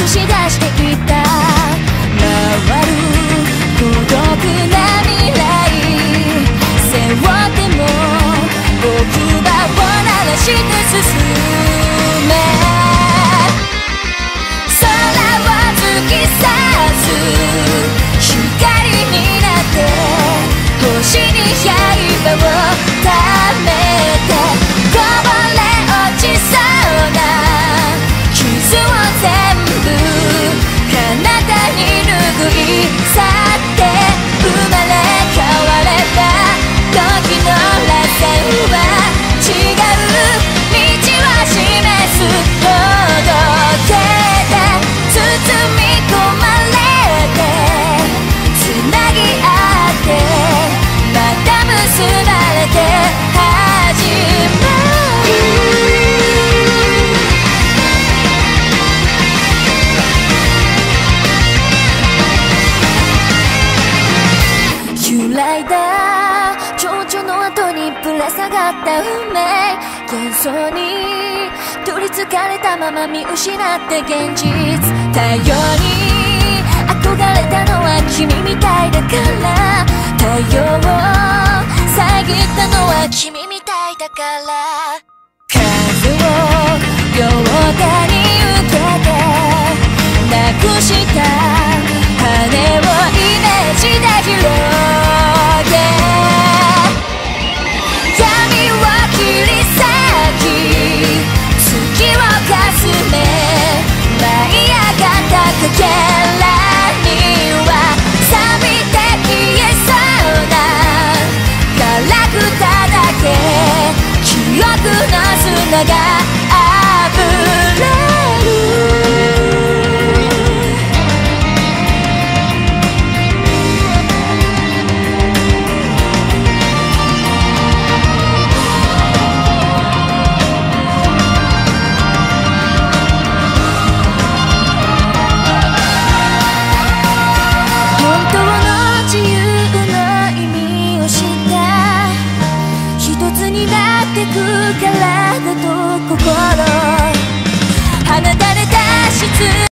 映し出してきたぶら下がった運命幻想に取りつかれたまま見失って現実。太陽に憧れたのは君みたいだから。太陽を遮ったのは君みたいだから。風を両手に受けて。なくしの砂が